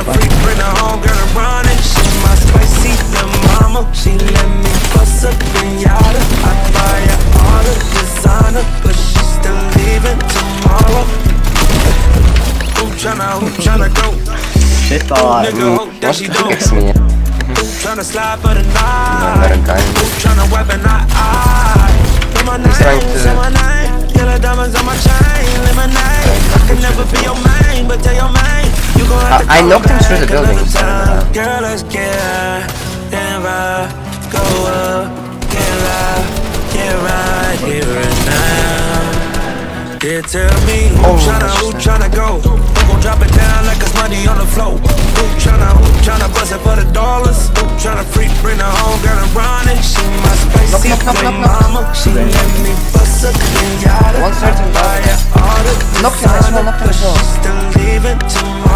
a freak friend, a homegirl, run and she my spicy mama. She let me bust up in yada. I buy her all the designer, but she's still leaving tomorrow. who tryna, who tryna go? Nigga, I- knocked him through the building, Girl, let's get and ride, go up, get loud, get right here and now. Yeah, tell me who Oh, tryna, that's who tryna go? Who gon' drop it down like it's money on the floor? Who tryna, who tryna bust it for the dollars? Who tryna freak, bring her home, girl and run it? She my spicy knock, knock, knock, knock. mama. She let me bust a pinata. One certain her all the Knock him as well, knock him well.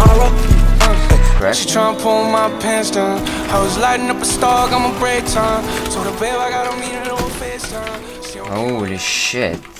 Correct. She tryna pull my pants down. I was lighting up a star, got my break time. Told her, babe, I gotta meet her on FaceTime. Holy shit.